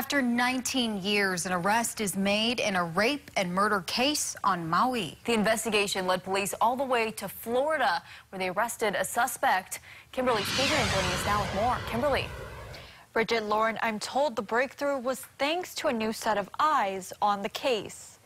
After 19 years, an arrest is made in a rape and murder case on Maui. The investigation led police all the way to Florida, where they arrested a suspect. Kimberly Spiegel joining us now with more. Kimberly. Bridget Lauren, I'm told the breakthrough was thanks to a new set of eyes on the case.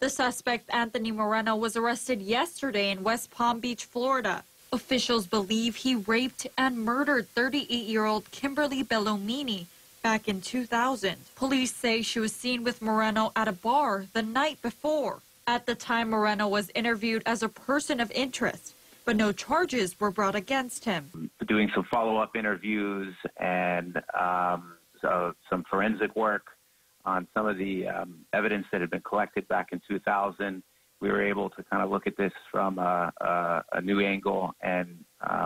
The suspect, Anthony Moreno, was arrested yesterday in West Palm Beach, Florida. Officials believe he raped and murdered 38-year-old Kimberly Belluomini back in 2000. Police say she was seen with Moreno at a bar the night before. At the time, Moreno was interviewed as a person of interest, but no charges were brought against him. Doing some follow-up interviews and um, so some forensic work on some of the um, evidence that had been collected back in 2000, we were able to kind of look at this from a, a, a new angle and uh,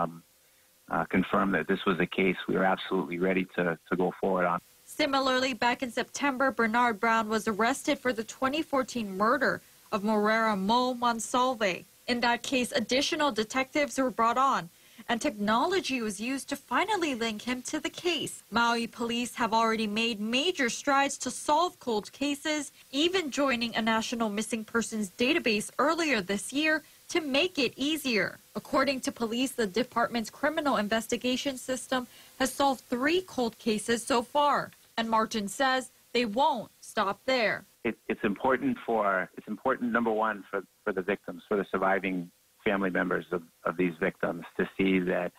confirmed that this was the case, we were absolutely ready to, to go forward on. Similarly, back in September, Bernard Brown was arrested for the 2014 murder of Moreira Mo Monsalve. In that case, additional detectives were brought on, and technology was used to finally link him to the case. Maui police have already made major strides to solve cold cases, even joining a national missing persons database earlier this year to make it easier. According to police, the department's criminal investigation system has solved three cold cases so far. And Martin says they won't stop there. It, it's important for it's important number one for, for the victims, for the surviving family members of, of these victims to see that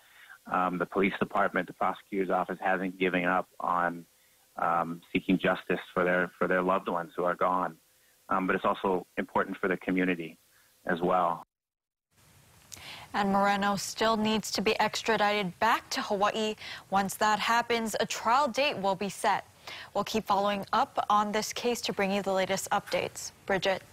um, the police department, the prosecutor's office hasn't given up on um, seeking justice for their for their loved ones who are gone. Um, but it's also important for the community as well. And Moreno still needs to be extradited back to Hawaii. Once that happens, a trial date will be set. We'll keep following up on this case to bring you the latest updates. Bridget.